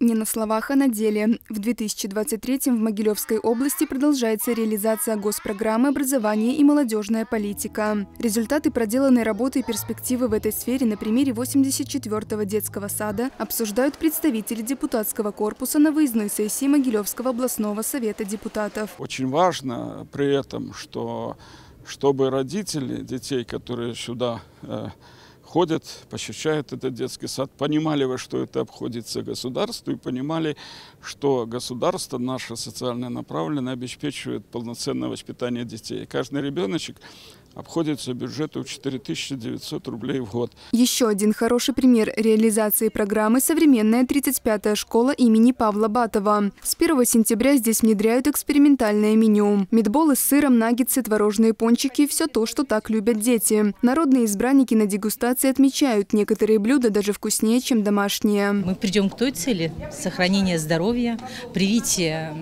Не на словах, а на деле. В 2023 в Могилевской области продолжается реализация госпрограммы «Образование и молодежная политика». Результаты проделанной работы и перспективы в этой сфере на примере 84-го детского сада обсуждают представители депутатского корпуса на выездной сессии Могилевского областного совета депутатов. Очень важно при этом, что чтобы родители детей, которые сюда э, ходят, посещают этот детский сад, понимали, во что это обходится государству, и понимали, что государство, наше социальное направленное, обеспечивает полноценное воспитание детей. Каждый ребеночек обходится бюджету в 4900 рублей в год. Еще один хороший пример реализации программы «Современная 35-я школа имени Павла Батова». С 1 сентября здесь внедряют экспериментальное меню. Медболы с сыром, наггетсы, творожные пончики – все то, что так любят дети. Народные избранники на дегустации отмечают, некоторые блюда даже вкуснее, чем домашние. Мы придем к той цели – сохранение здоровья, привитие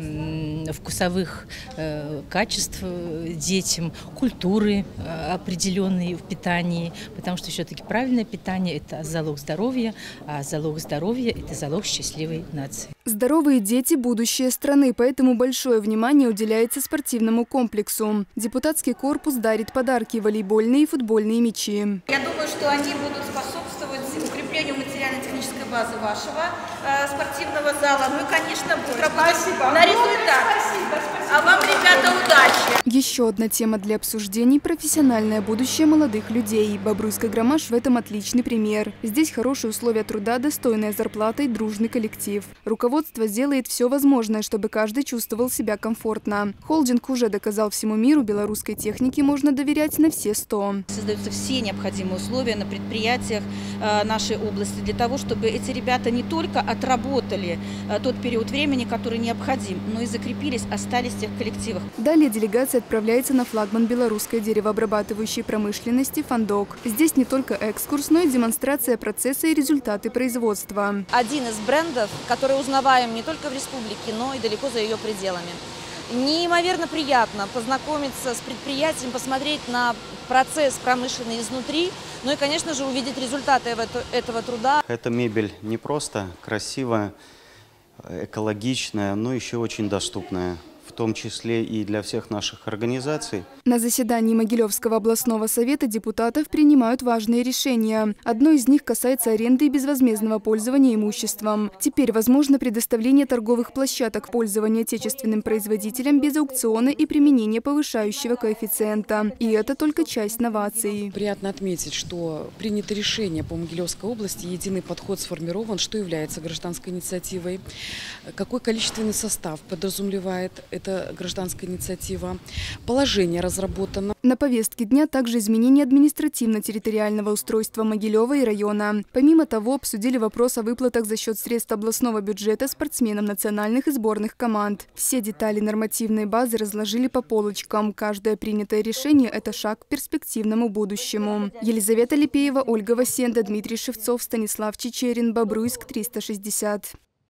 вкусовых э, качеств э, детям, культуры, Э, определенные в питании, потому что все-таки правильное питание – это залог здоровья, а залог здоровья – это залог счастливой нации. Здоровые дети – будущее страны, поэтому большое внимание уделяется спортивному комплексу. Депутатский корпус дарит подарки – волейбольные и футбольные мячи. Я думаю, что они будут способствовать укреплению материально-технической базы вашего э, спортивного зала. Ну и, конечно, работать спасибо. на результат. Спасибо, спасибо. А вам, ребята, удачи! Еще одна тема для обсуждений – профессиональное будущее молодых людей. Бобруйский громаш в этом отличный пример. Здесь хорошие условия труда, достойная зарплата и дружный коллектив. Руководство сделает все возможное, чтобы каждый чувствовал себя комфортно. Холдинг уже доказал всему миру, белорусской технике можно доверять на все сто. Создаются все необходимые условия на предприятиях э, нашей области для того, чтобы эти ребята не только отработали э, тот период времени, который необходим, но и закрепились, остались в тех коллективах. Далее делегация отправляется на флагман белорусской деревообрабатывающей промышленности «Фандок». Здесь не только экскурс, но и демонстрация процесса и результаты производства. Один из брендов, который узнаваем не только в республике, но и далеко за ее пределами. Неимоверно приятно познакомиться с предприятием, посмотреть на процесс промышленный изнутри, ну и, конечно же, увидеть результаты этого труда. Эта мебель не просто красивая, экологичная, но еще очень доступная том числе и для всех наших организаций. На заседании Могилевского областного совета депутатов принимают важные решения. Одно из них касается аренды и безвозмездного пользования имуществом. Теперь возможно предоставление торговых площадок пользования отечественным производителям без аукциона и применения повышающего коэффициента. И это только часть новаций. Приятно отметить, что принято решение по Могилевской области, единый подход сформирован, что является гражданской инициативой, какой количественный состав подразумевает это это гражданская инициатива. Положение разработано. На повестке дня также изменение административно-территориального устройства Могилева и района. Помимо того, обсудили вопрос о выплатах за счет средств областного бюджета спортсменам национальных и сборных команд. Все детали нормативной базы разложили по полочкам. Каждое принятое решение – это шаг к перспективному будущему. Елизавета Липеева, Ольга Васенда, Дмитрий Шевцов, Станислав Чечерин, Бобруйск, 360.